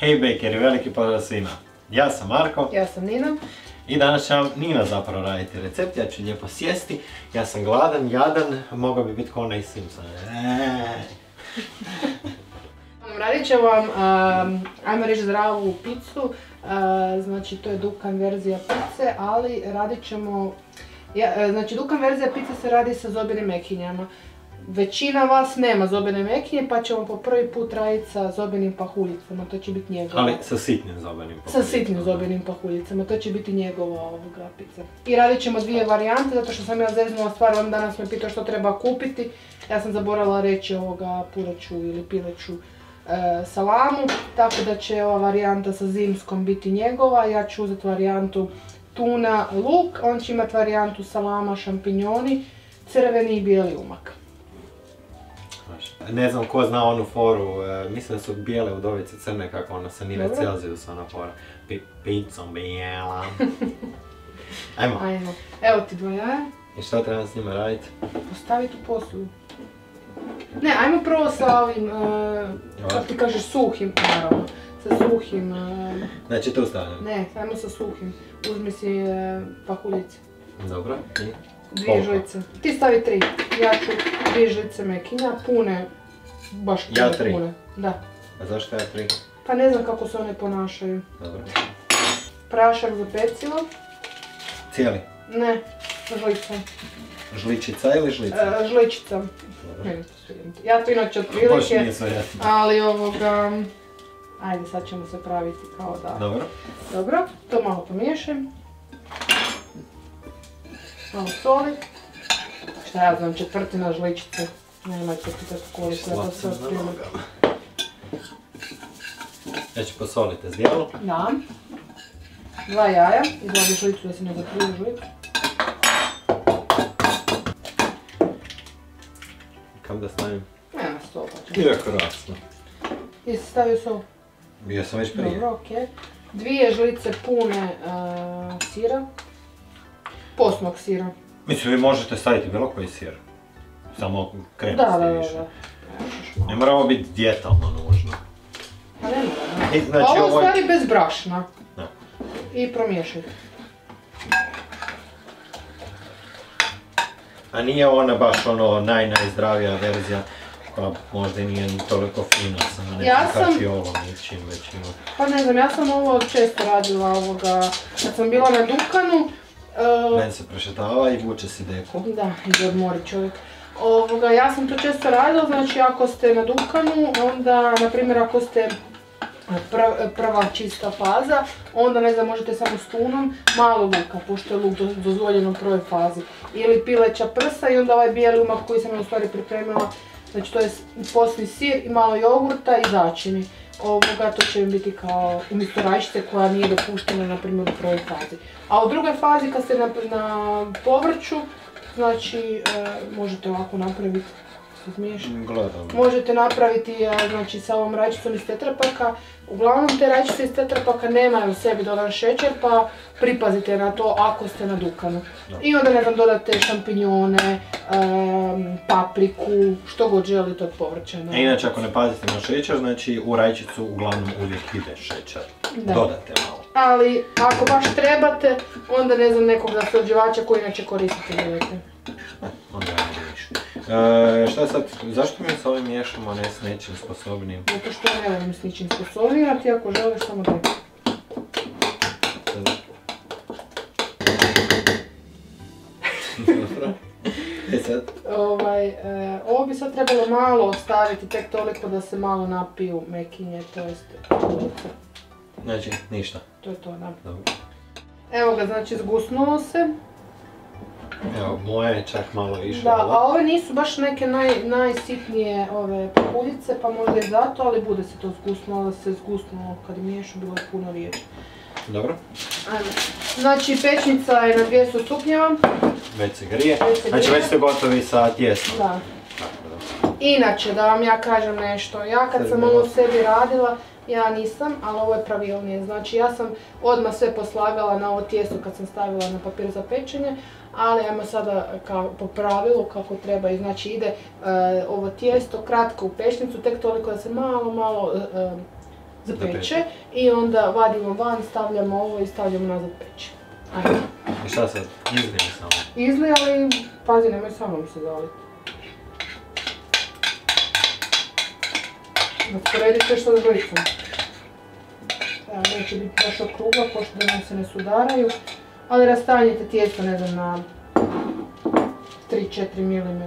Hej Bekeri, veliki pozdrav svima. Ja sam Marko Ja sam Nina. i danas će vam Nina zapravo raditi recept, ja ću lijepo sjesti. Ja sam gladan, jadan, mogao bi biti ko onaj Simpson. Eee. Radit ćemo vam, um, ajmo reći zdravu picu, uh, znači to je Dukan verzija pice, ali radit ćemo, ja, znači Dukan verzija pice se radi sa zobenim mekinjama. Većina vas nema zobene mekinje pa ćemo po prvi put raditi sa zobenim pahuljicama, to će biti njegova. Ali sa sitnim zobenim Sa sitnim zobenim pahuljicama, to će biti njegova ovoga pica. I radit ćemo dvije varijante, zato što sam ja zeznula stvar, on danas me pitao što treba kupiti. Ja sam zaboravila reći ovoga pureću ili pileću e, salamu, tako da će ova varijanta sa zimskom biti njegova. Ja ću uzeti varijantu tuna, luk, on će imati varijantu salama, šampinjoni, crveni i bijeli umak. Ne znam ko zna onu foru, e, mislim da su bijele udovice crne kako ona sanira Dobro. Celzijus, ona fora. Pi, pizzom bijela. Ajmo, Ajmo, evo ti dva jaja, i što trebam s njima raditi? postaviti u posudu. Ne, ajmo prvo sa ovim, e, kako ti kažeš, suhim, naravno. Sa suhim, e, Znači tu stavljam. ne, ajmo sa suhim. Uzmi si pahuljice, Dobro, i dvije žlice. Ti stavi tri, ja ću dvije žlice mekinja, pune, baš Ja tri. Da. A zašto ja tri? Pa ne znam kako se one ponašaju. Dobro. Prašak za pecivo, Cijeli. ne, žlica, Žličica ili žlica? e, žličica. Dobro. Ja to inače otprilike, ali ovoga, ajde sad ćemo se praviti kao da. Dobro. Dobro, to malo pomiješam. Malo soli. Šta ja znam, četvrtina žličice. Nemojte pitati koliko ja to sve otprilike. Ja ću posoliti zdjelo. Da. Dva jaja, izvadi žlicu da se ne zatruje žlicu. Kam da stavim? Nema sol pa. Je krasno. Jesi stavio sol? Bio sam već prije. Dobro, okej. Dvije žlice pune a, sira. Posnog sira. Mislim, vi možete staviti bilo koji sir. Samo Da, kremasti da, da, više. da. Ne mora ovo biti djetalno nužno. Pa ne mora, I, ne. znači, Ovo u ovo je- stvari bez brašna. Da. I promiješajte. A nije ona baš ono naj, najzdravija verzija koja možda i nije ni toliko fina sa nekim Ja sam- kačiolom i čim već ima. Pa ne znam, ja sam ovo često radila ovoga, kad sam bila na Dukanu, e, Men se prešetava i vuče si deku. da, ide odmori čovjek. Ovoga, ja sam to često radila, znači ako ste na Dukanu, onda, na primjer, ako ste pr- prva čista faza, onda ne znam, možete samo s tunom, malo luka, pošto je luk do- dozvoljen u prvoj fazi. Ili pileća prsa i onda ovaj bijeli umak koji sam u stvari pripremila, znači to je posni sir i malo jogurta i začini. Ovoga, to će biti kao umjesto rajčice koja nije dopuštena, na primjer, u prvoj fazi. A u drugoj fazi, kad ste na, na povrću, znači, e, možete ovako napraviti. Možete napraviti e, znači, sa ovom rajčicom iz tetrapaka. Uglavnom te rajčice iz tetrapaka nemaju u sebi dodan šećer pa pripazite na to ako ste na dukanu. Da. I onda ne znam dodate šampinjone, em, papriku, što god želite od povrća. E, inače, ako ne pazite na šećer, znači u rajčicu uglavnom uvijek ide šećer. Da. Dodate malo. Ali ako baš trebate, onda ne znam nekog zaslađivača koji inače koristite dodate. Onda ne. E, šta sad, zašto mi se ovim miješamo, a ne s nečim sposobnim? Zato što ne volim s ničim sposobnijati, ako želiš samo daj. Dobro. E sad, Ovaj, e, ovo bi sad trebalo malo ostaviti, tek toliko da se malo napiju mekinje, to jest. Znači, ništa. To je to, da. Dobro. Evo ga, znači zgusnulo se. Evo, moje je čak malo više. Da, a ove nisu baš neke naj, najsitnije ove pahuljice, pa možda i zato, ali bude se to zgusnulo, da se zgusnulo kad je miješu, bilo je puno riječi. Dobro, Ajmo. Znači, pečnica je na 200 stupnjeva. već se grije. Već se Znači, već ste gotovi sa tijestom. Da. Inače, da vam ja kažem nešto, ja kad sam ovo sebi radila, ja nisam, ali ovo je pravilnije. Znači, ja sam odmah sve poslagala na ovo tijesto kad sam stavila na papir za pečenje, ali ajmo sada kao po pravilu kako treba. I znači ide e, ovo tijesto kratko u pešnicu, tek toliko da se malo, malo e, e, za Za peče. peče i onda vadimo van, stavljamo ovo i stavljamo nazad peče. Ajde. I šta sad? Izlijemo samo. Izli, ali pazi, nemoj samo mi se zaliti. Rasporedit ćeš sa žlicom. Evo, neće biti baš okrugla, pošto da nam se ne sudaraju. Ali rastanjite tijesto, ne znam, na 3-4 mm.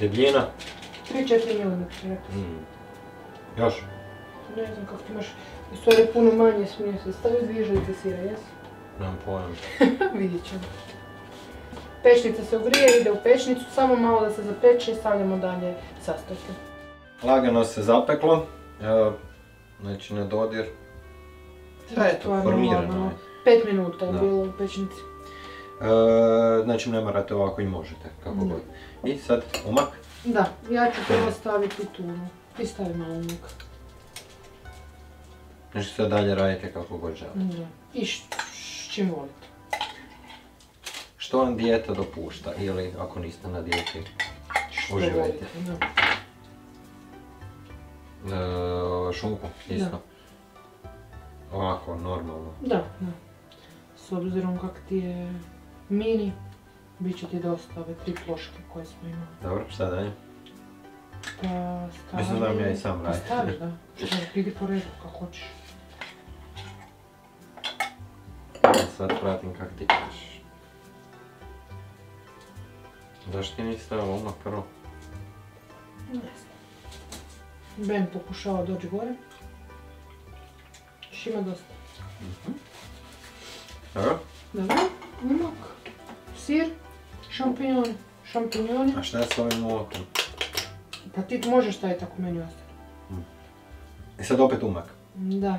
Debljina? 3-4 mm. Mm. Još? Ne znam kako ti imaš, u stvari puno manje smije se. Stavi dvije žlice sira, jes? Nemam pojam. Vidjet ćemo. Pečnica se ugrije, ide u pečnicu, samo malo da se zapeče i stavljamo dalje sastojke. Lagano se zapeklo. Znači na dodir. Šta je to? Formirano lagano. je. Pet minuta je Da. bilo u pečnici. E, znači ne morate ovako i možete, kako Da. god. I sad umak. Da, ja ću prvo staviti tunu. Ti stavi malo unuka. Znači sad dalje radite kako god želite. Da. I s čim volite. Što vam dijeta dopušta ili ako niste na dijeti uživajte. da. E, šunku isto. Ovako, normalno. Da, da. S obzirom kak ti je mini, bit će ti dosta ove tri ploške koje smo imali. Dobro, šta dalje? Pa stavi... Mislim da vam ja i sam Pa radim. staviš, da. Što, idi po redu kako hoćeš. Sad pratim kak ti kažeš. Zašto ti nisi stavila prvo? Ne znam. Ben pokušava doći gore. Još ima dosta. Dobro. Dobro, umak, sir, šampinjoni. Šampinjoni. A šta je s ovim umakom? Pa ti možeš staviti ako meni ostane. I sad opet umak. Da.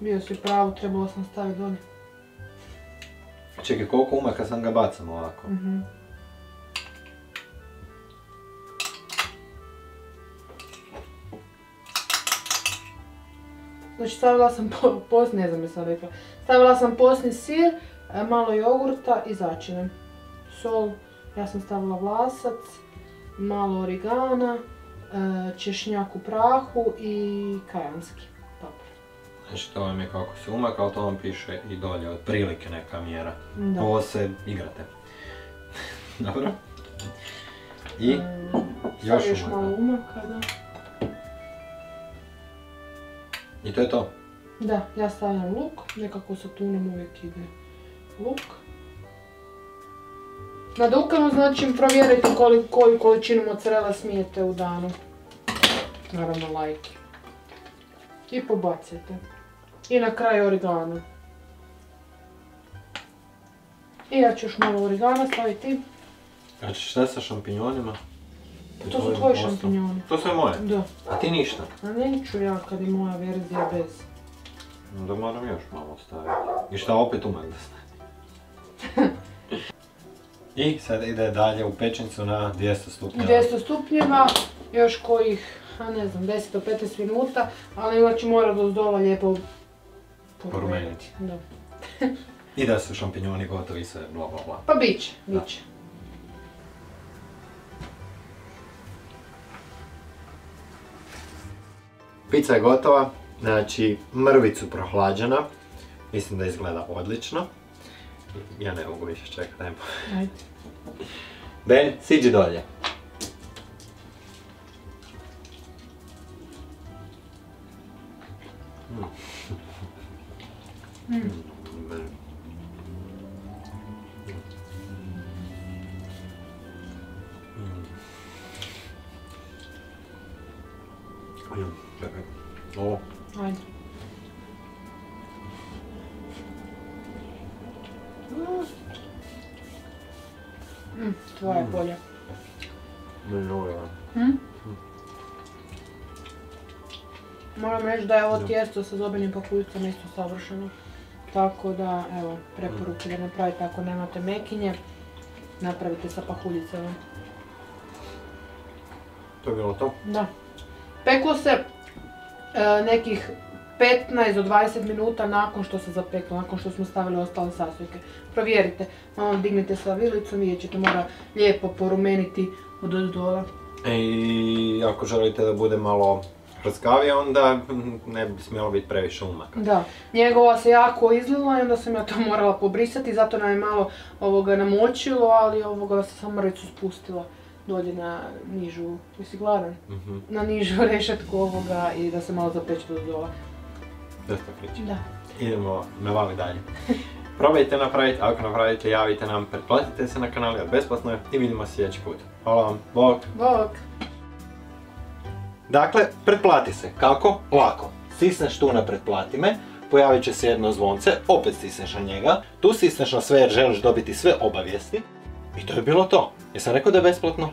Bio si u pravu, trebalo sam staviti dolje. Čekaj, koliko umaka sam ga bacam ovako? Mhm. Znači stavila sam po, pos, ne znam jesam rekla. Stavila sam posni sir, e, malo jogurta i začine. Sol, ja sam stavila vlasac, malo origana, e, češnjak u prahu i kajanski papir. Znači to vam je kako se umaka, ali to vam piše i dolje, otprilike neka mjera. Da. Ovo se igrate. Dobro. I E, još stavi još umaka. malo umaka, da. I to je to. Da, ja stavljam luk, nekako sa tunom uvijek ide luk. Na dukanu znači provjerite koli- koju količinu mozzarella smijete u danu. Naravno lajke. I pobacite. I na kraju origano. I ja ću još malo origana staviti. Znači šta sa šampinjonima? To su tvoji ostalom? šampinjoni. To sve moje. Da. A ti ništa. A neću ja kad je moja verzija bez. Onda moram još malo staviti. I šta opet umak da stavim? I sad ide dalje u pečnicu na 200 stupnjeva. 200 stupnjeva, još kojih, a ne znam, 10 do 15 minuta, ali znači mora do zdola lijepo Porumeniti. Da. I da su šampinjoni gotovi sve, bla bla bla. Pa bit će, bit će. Pizza je gotova, znači mrvicu prohlađena. Mislim da izgleda odlično. Ja ne mogu više čekati, ajmo. Ajde. Ben, siđi dolje. Mm. Čekaj. Ovo. Ajde. Mm, tvoja je Mm. bolja. Meni ovo je... Hm? Moram reći da je ovo tijesto sa zobenim pakuljicama isto savršeno. Tako da, evo, preporuke da napravite ako nemate mekinje, napravite sa pahuljicama. To je bilo to? Da. Peklo se e, nekih 15 do 20 minuta nakon što se zapeklo, nakon što smo stavili ostale sastojke. Provjerite, malo dignite sa vilicom, vidjet ćete mora lijepo porumeniti od ozdola. I ako želite da bude malo prskavi, onda ne bi smjelo biti previše umaka. Da, njegova se jako izlila i onda sam ja to morala pobrisati, zato nam je malo ovoga namočilo, ali ovoga se samo recu spustila dolje na nižu, jesi gladan? Mhm, Na nižu rešetku ovoga i da se malo zapeče do dola. dosta priče. Da. Idemo navali dalje. Probajte napraviti, ako napravite javite nam, pretplatite se na kanal jer besplatno je i vidimo se sljedeći put. Hvala vam, bok! Bok! Dakle, pretplati se. Kako? Lako. Stisneš tu na pretplati me, pojavit će se jedno zvonce, opet stisneš na njega, tu stisneš na sve jer želiš dobiti sve obavijesti i to je bilo to. Jesam rekao da je besplatno?